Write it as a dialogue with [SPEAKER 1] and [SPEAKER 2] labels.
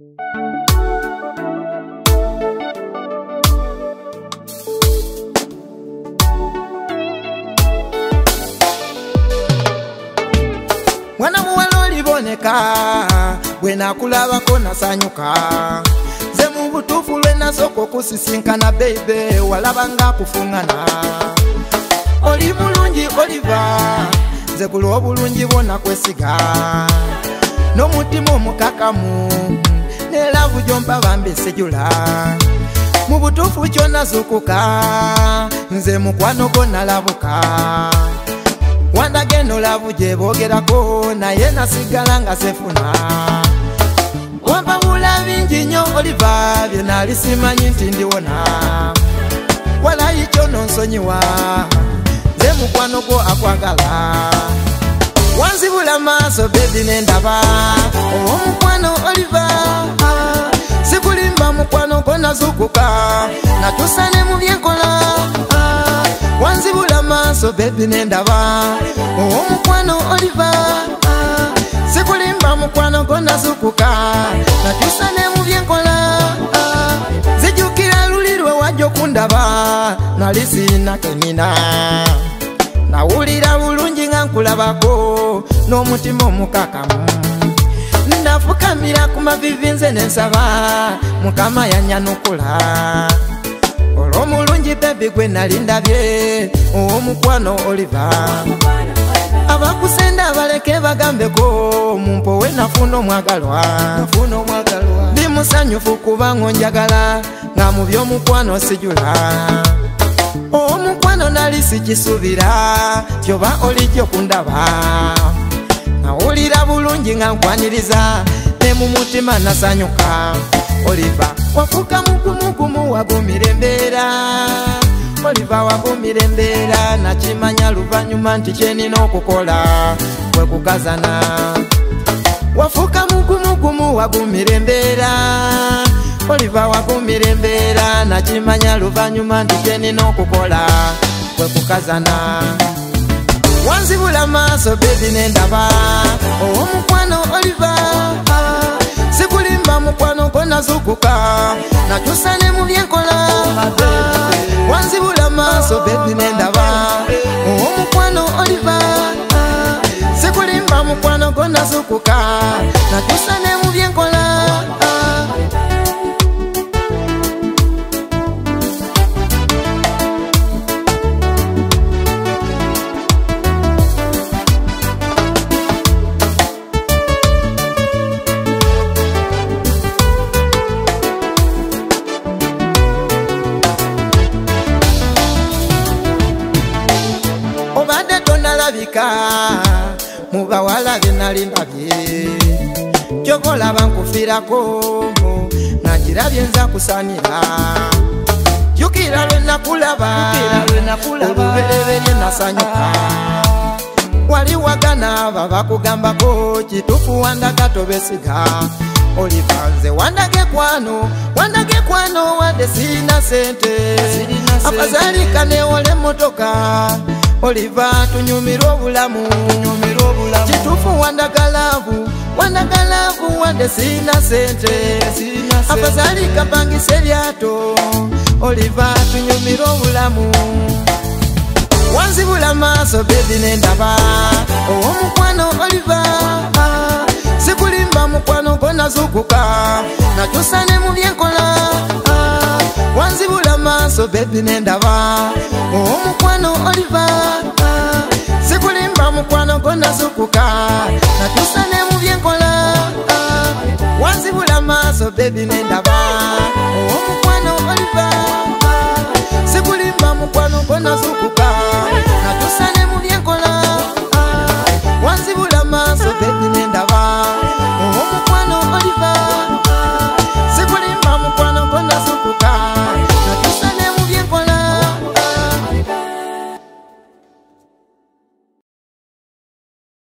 [SPEAKER 1] mwana muwala oliboneka bwe nakulabako nasanyuka. Nze mu butuufu lwe nasooka okusisinkana beibe walabanga akufuŋŋana oli mulungi oliva nze ku lw'obulungi bwonna kwesiga. N'omutima omukakamu neelavu gyompa bambi sijula mu butuufu kyonazukuka nze mukwano gwo nalabuka. Wandageno lavu gye boogerako naye nasigala nga sefuna. Wampabula bingi nnyo oliva bye naali simanyi nti ndiwona. Walayi kyono nsonyiwa nze mukwano gwo akwagala wanzibula maaso bebi nendaba owomukwano oliva. Sikulimba mukwano gwo nazukuka. Natusane mu byenkola. Wanzibula maaso bebi nendaba owomukwano oliva. Sikulimba mukwano gwo nazukuka. Natusane mu byenkola. Zijukira luli lwe wajja okundaba. Nali sina kenina nawulira nga nkulabako n'omutima omukakamu. Ndafukamira ku mavivi nze nensaba mukama yanyanukula. Olw'omulungi bebi gwe nali ndabye ow'omukwano oliva abakusenda abaleke bagambeko mumpowe nafuna omwagalwa. Ndi musanyufu kubanga onjagala nga mu by'omukwano sijula omukwano nali sikisuubira tyoba olijjo kundaba. Nawulira bulungi nga nkwaniriza ne mu mutima nasanyuka. Oliva wafuuka mugumugumu wagumira embeera oliva wagumira embeera nakimanya luvanyuma nti kyenina okukola bwe kukazana. Wafuuka mugumugumu wagumira embeera oliva wagumira embeera nakimanya luvanyuma nti kyenina okukola bwe kukazana wanzibula maaso bebi nendaba owomukwano oliva sikulimba mukwano gwo nazukuka. Natusane mu byenkola. Wanzibula maaso bebi nendaba owomukwano oliva sikulimba mukwano gwo nazukuka. Natusane mu byenkola tonalabika mu bawala bye nali ndabye kyova olaba nkufiirako nga nkirabye nza kusanira jukira lwe nakulaba. Olubereberye nasanyuka. Wali wagana babakugambako kitufu wandaga tobesiga olivanze wandage kwano wandage kwano wadde sirina sente. Afazalika newole emotoka oliva tunyumirwa obulamu. Kitufu wandagalavu. Wandagalavu wadde sirina sente afazalika pangisa eryato oliva tunyumirwa obulamu. Wanzibula maaso bebi nendaba owomukwano oliva. Sikulimba mukwano gwo nazukuka. Natusane mu byenkola. Wanzibula maaso bebi nendaba owomukwano oliva. sikulimba mukwano gonna zukuka natusane mu byenkola wanzibula maaso bebi nendaba owomukwano oliva sikulimba mukwano gonna zukuka natusane